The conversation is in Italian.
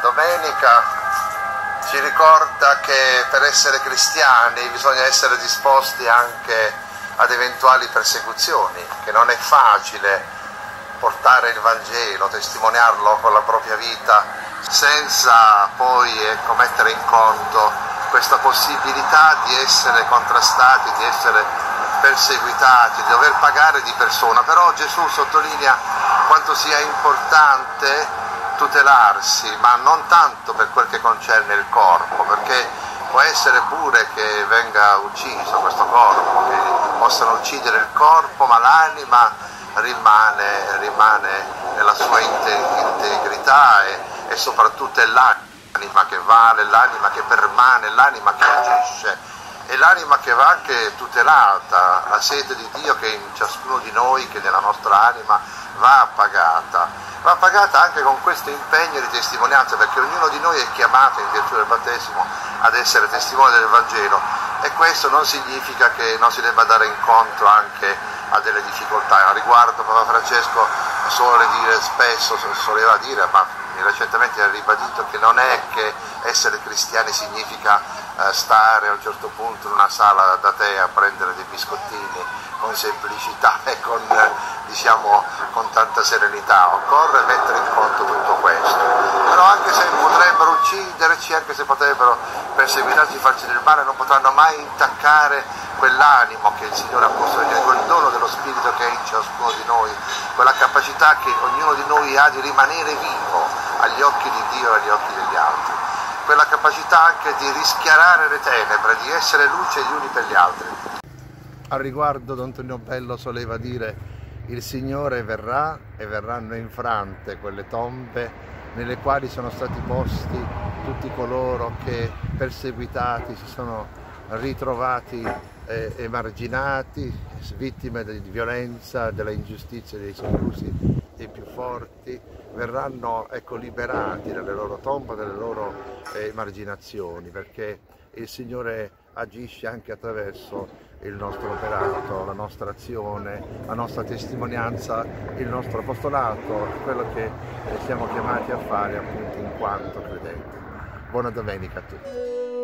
domenica ci ricorda che per essere cristiani bisogna essere disposti anche ad eventuali persecuzioni, che non è facile portare il Vangelo, testimoniarlo con la propria vita senza poi ecco, mettere in conto questa possibilità di essere contrastati, di essere perseguitati, di dover pagare di persona. Però Gesù sottolinea quanto sia importante tutelarsi, ma non tanto per quel che concerne il corpo, perché può essere pure che venga ucciso questo corpo, che possano uccidere il corpo, ma l'anima rimane, rimane nella sua integrità e, e soprattutto è l'anima che vale, l'anima che permane, l'anima che agisce. E l'anima che va anche tutelata, la sete di Dio che in ciascuno di noi, che nella nostra anima va appagata, va appagata anche con questo impegno di testimonianza, perché ognuno di noi è chiamato in virtù del battesimo ad essere testimone del Vangelo e questo non significa che non si debba dare incontro anche a delle difficoltà. A riguardo Papa Francesco suole dire spesso, soleva dire, ma recentemente ha ribadito che non è che essere cristiani significa eh, stare a un certo punto in una sala da tè a prendere dei biscottini con semplicità e con, diciamo, con tanta serenità, occorre mettere in conto tutto questo. Però anche se potrebbero ucciderci, anche se potrebbero perseguitarci, farci del male, non potranno mai intaccare quell'animo che il Signore ha posto in quel dono dello Spirito che è in ciascuno di noi, quella capacità che ognuno di noi ha di rimanere vivo agli occhi di Dio e agli occhi degli altri, quella capacità anche di rischiarare le tenebre, di essere luce gli uni per gli altri. Al riguardo Don Tonio Bello soleva dire il Signore verrà e verranno infrante quelle tombe nelle quali sono stati posti tutti coloro che perseguitati si sono ritrovati eh, emarginati, vittime di violenza, della ingiustizia dei soprusi dei più forti, verranno ecco, liberati dalle loro tombe, dalle loro eh, emarginazioni, perché il Signore agisce anche attraverso il nostro operato, la nostra azione, la nostra testimonianza, il nostro apostolato, quello che siamo chiamati a fare appunto in quanto credenti. Buona domenica a tutti.